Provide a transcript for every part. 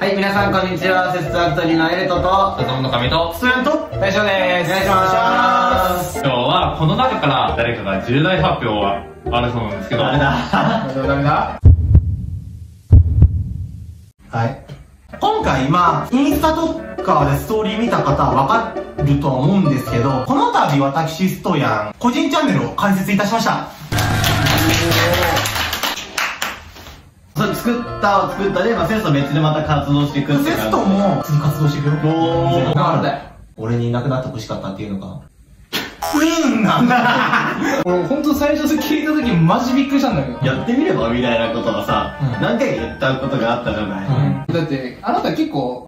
はい、皆さんこんにちは。セストアクトリーのエレトと、笹本神とストヤンと、大将ですお願いします。今日はこの中から誰かが重大発表はあるそうなんですけどダメだ。ダメだはい。今回、まあ、インスタとかでストーリー見た方はわかるとは思うんですけど、この度私ストヤン、個人チャンネルを開設いたしました。それ作ったは作ったで、まあ、セスト別でまた活動していくっていうセストも次活動していくよ。おー。なんだよ。俺にいなくなってほしかったっていうのか？うんなんだ俺本当最初聞いた時マジびっくりしたんだけど。やってみればみたいなことはさ、うん。何回か言ったことがあったじゃない。うん。だってあなた結構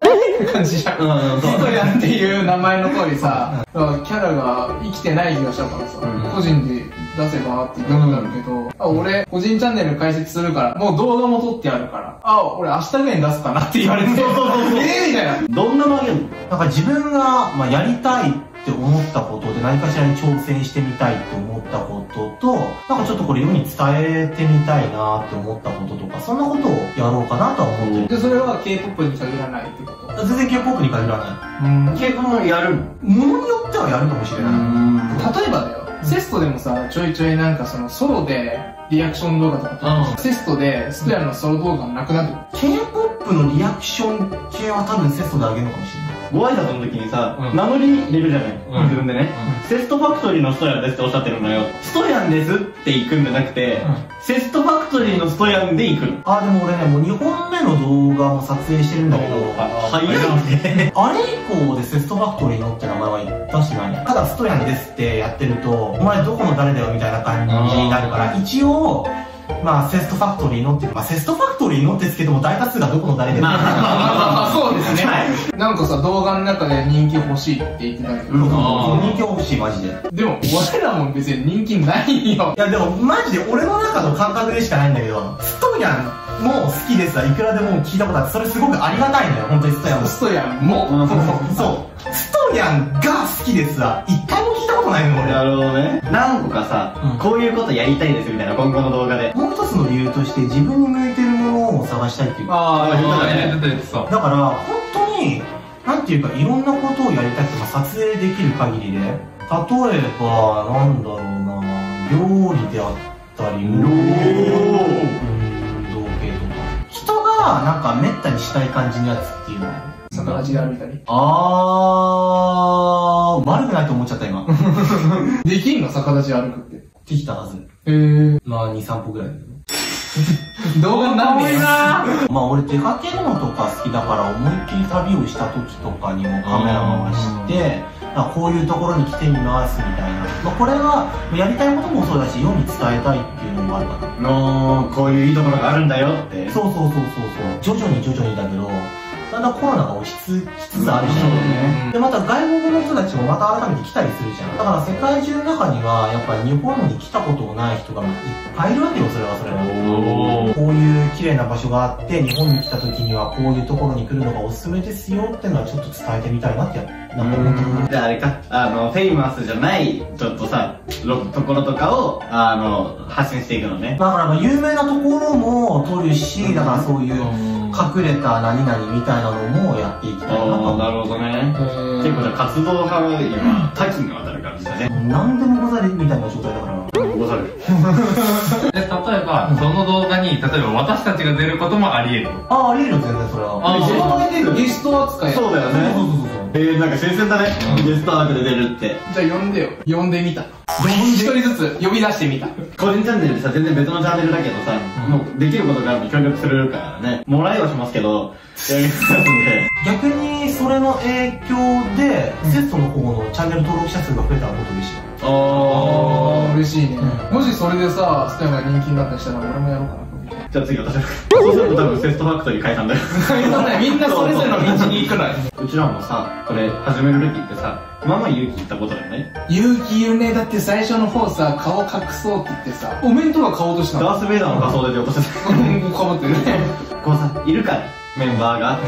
感じじゃん。うん、そう。ストヤンっていう名前の通りさ、キャラが生きてない気がしたからさ、うん。個人で出せばって言ったことあるけど、あ俺、個人チャンネル開設するから、もう動画も撮ってあるから、あ、俺明日ぐらいに出すかなって言われて、えーみたいな。どんなのあげるの？なんか自分が、まあ、やりたいって思ったことで何かしらに挑戦してみたいって思ったことと、なんかちょっとこれ世に伝えてみたいなって思ったこととか、そんなことをやろうかなとは思ってる。で、それは K-POP に限らないってこと？全然 K-POP に限らない。うん。結婚やるの？ものによってはやるかもしれない。例えばだよ、セストでもさ、ちょいちょいなんかそのソロでリアクション動画とかうんセストでストヤンのソロ動画もなくなってる。K-POP のリアクション系は多分セストであげるのかもしれない。ご挨拶の時にさ、うん名乗り入れるじゃない、うん自分でね、セストファクトリーのストヤンですっておっしゃってるのよ。ストヤンですって行くんじゃなくて、セストファクトリーのストヤンで行くの。あ、でも俺ね、もう2本目の動画も撮影してるんだけど、早いね。あれ以降でセストファクトリーのって名前は出してないね。ただストヤンですってやってると、お前どこの誰だよみたいな感じになるから、一応、まあ、セストファクトリーのって、まあ、セストファクトリーのってつけても大多数がどこの誰でも。あそうですねはい。なんかさ、動画の中で人気欲しいって言ってたけど、そうそうあー人気欲しい、マジで。でも俺らも別に人気ないよ。いやでもマジで俺の中の感覚でしかないんだけど、ストヤンも好きですわ、いくらでも聞いたことあって、それすごくありがたいのよ、本当にストヤンも。ストヤンも、そう。ストヤンが好きですわ。一回も聞いたことないの、俺。なるほどね。何個かさ、うんこういうことやりたいですみたいな今後の動画で。もう一つの理由として自分に向いてるものを探したいっていうか。ああ言ってたねだから、本当に、なんていうか、いろんなことをやりたくて、まあ、撮影できる限りで、例えば、なんだろうな、料理であったり、運動系とか。人が、なんか、めったにしたい感じのやつっていうのは逆立ちで歩いたり。あー、悪くないと思っちゃった、今。できんの逆立ち歩くって。できたはず。へー。まあ、2、3歩ぐらい。動画なんねや。まあ俺出かけるのとか好きだから思いっきり旅をした時とかにもカメラ回して、あこういうところに来てみますみたいな。まあこれはやりたいこともそうだし、世に伝えたいっていうのもあるかな。のこういういいところがあるんだよって。そうそうそうそうそう。徐々に徐々にだけど、だんだんコロナが落ち着きつつあるじゃん。ね。で、また外国の人たちもまた改めて来たりするじゃん。だから世界中の中には、やっぱり日本に来たことのない人がいっぱいいるわけよ、それはそれは。こういう綺麗な場所があって、日本に来た時にはこういうところに来るのがおすすめですよっていうのはちょっと伝えてみたいなってやなんか思った。で、あれか、あの、フェイマスじゃない、ちょっとさ、ろところとかを、あの、発信していくのね。だからまあ有名なところも撮るし、だからそういう隠れた何々みたいなのもやっていきたいなとああ、思なるほどね。結構じゃあ活動範囲が多岐にわたる感じだね。う。何でもござれみたいな状態だから。ござる。で例えばその動画に例えば私たちが出ることもあり得る？ああ、ありえるよ、全然それは。あ自分でゲスト扱い。そうだよそうね。そうそうそう。えー、なんか新鮮だね。ゲストワークで出るって。じゃあ呼んでよ。呼んでみた。一人ずつ呼び出してみた。個人チャンネルでさ、全然別のチャンネルだけどさ、もうできることがあると協力するからね。もらいはしますけど、やりますんで。逆にそれの影響で、セストの方のチャンネル登録者数が増えたらこと嬉しい。あー、嬉しいね。うもしそれでさ、ストヤンが人気になったりしたら俺もやろうかな。じゃあ次私。そうすると多分セストファクトリー解散だよ。みんなそれぞれの道に行くのよ。うちらもさ、これ始める時ってさ、まあまあ勇気いったことだよね。勇気いるね。だって最初の方さ、顔隠そうって言ってさ、お面とか買おうとしたの。ダース・ベイダーの仮装で出ようとしてた。うん、かぶってるね。こうさ、いるから、メンバーが。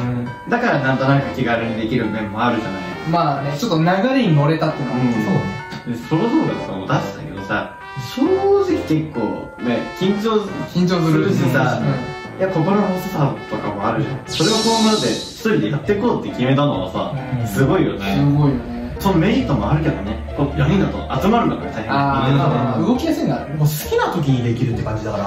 だからなん。となく気軽にできる面もあるじゃない。まあね、ちょっと流れに乗れたってのは。うん。そうね。で、ソロ動画とかも出したけどさ、正直結構ね、緊張緊張するしさ。いや心の細さとかもあるじゃん。それをこうまで一人でやっていこうって決めたのはさ、うん。すごいよすねごいよね。そのメリットもあるけどね。こう4人だと集まるのが大変ああ動きやすいんだもう好きな時にできるって感じだから。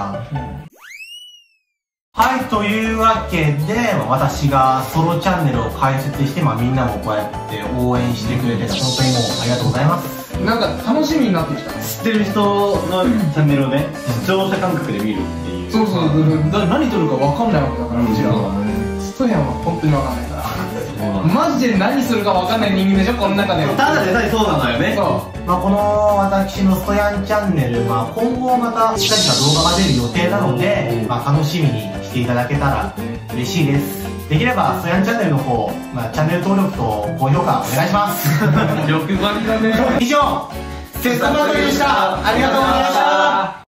はい、というわけで、まあ私がソロチャンネルを開設して、まあみんなもこうやって応援してくれて、本当にもうありがとうございます。なんか楽しみになってきた。知ってる人のチャンネルをね視聴者感覚で見るっていう。そうそう。そうだから何撮るか分かんないわけだからうちらは。ストヤンは本当に分かんないから。マジで何するか分かんない人間でしょ？この中で。ただでさえそうなのよね。そまあこの私のストヤンチャンネル、まあ今後また近々動画が出る予定なので、まあ楽しみにしていただけたら嬉しいです。できればストヤンチャンネルの方、まあチャンネル登録と高評価お願いします。欲張りだね以上、セストマートでした。ありがとうございました。